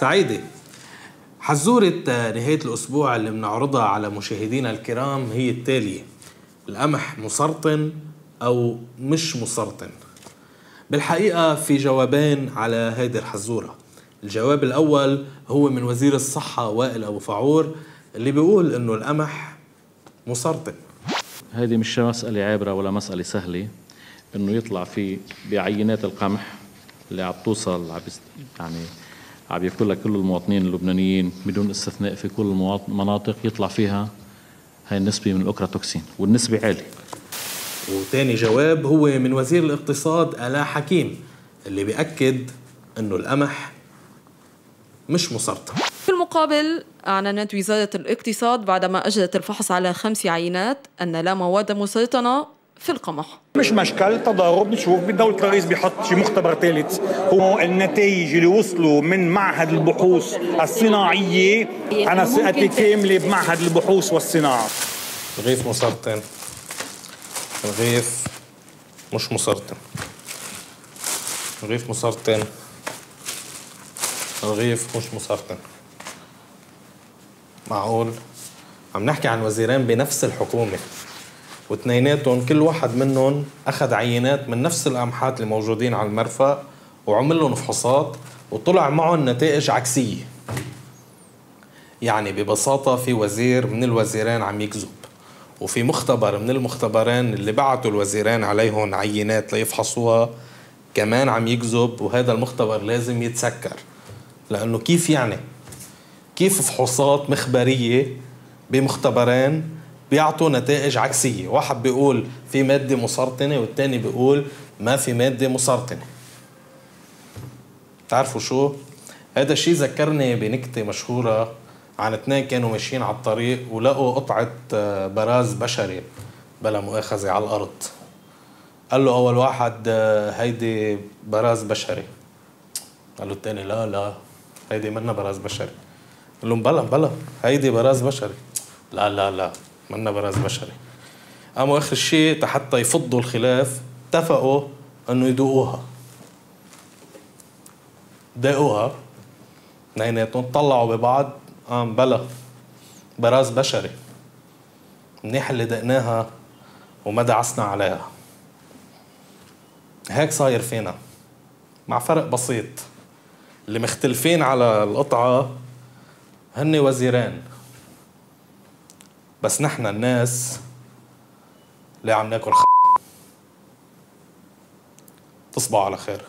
سعيدة. حزورة نهاية الأسبوع اللي بنعرضها على مشاهدينا الكرام هي التالية القمح مسرطن أو مش مسرطن؟ بالحقيقة في جوابين على هيدي الحزورة. الجواب الأول هو من وزير الصحة وائل أبو فعور اللي بيقول إنه القمح مسرطن. هذه مش مسألة عابرة ولا مسألة سهلة إنه يطلع في بعينات القمح اللي عم توصل يعني عم ياكلها كل المواطنين اللبنانيين بدون استثناء في كل المناطق يطلع فيها هاي النسبة من الأوكراتوكسين والنسبة عالية. وتاني جواب هو من وزير الاقتصاد آلاء حكيم اللي بيأكد إنه القمح مش مسرطن في المقابل أعلنت وزارة الاقتصاد بعدما أجرت الفحص على خمس عينات أن لا مواد مسرطنة في القمح. مش مشكل تضارب نشوف بدولة الرئيس بيحط شي مختبر ثالث هو النتائج اللي وصلوا من معهد البحوث الصناعية أنا ثقتي كاملة بمعهد البحوث والصناعة. رغيف مسرطن رغيف مش مسرطن رغيف مسرطن رغيف مش مسرطن معقول؟ عم نحكي عن وزيرين بنفس الحكومة. واثنيناتهم كل واحد منهم أخذ عينات من نفس القمحات اللي موجودين على المرفأ وعمل لهم فحوصات وطلع معهم نتائج عكسية. يعني ببساطة في وزير من الوزيرين عم يكذب وفي مختبر من المختبرين اللي بعتوا الوزيرين عليهم عينات ليفحصوها كمان عم يكذب وهذا المختبر لازم يتسكر. لأنه كيف يعني؟ كيف فحوصات مخبرية بمختبرين بيعطوا نتائج عكسية. واحد بيقول في مادة مسرطنة والتاني بيقول ما في مادة مسرطنة. تعرفوا شو؟ هذا الشيء ذكرني بنكتة مشهورة عن اثنين كانوا ماشيين على الطريق ولقوا قطعة آه، براز بشري بلا مؤاخذة على الأرض. قال له أول واحد آه، هيدي براز بشري. قال له الثاني لا لا هيدي منا براز بشري. قال لهم بلا بلا هيدي براز بشري. لا لا لا. منا براز بشري. قاموا آخر شيء حتى يفضوا الخلاف اتفقوا أنه يدوقوها. داقوها. اثنيناتهم طلعوا ببعض. قام بلا. براز بشري. منيح اللي دقناها وما دعسنا عليها. هيك صاير فينا. مع فرق بسيط. اللي مختلفين على القطعة هن وزيرين. بس نحن الناس اللي عم ناكل خ... تصبحوا على خير.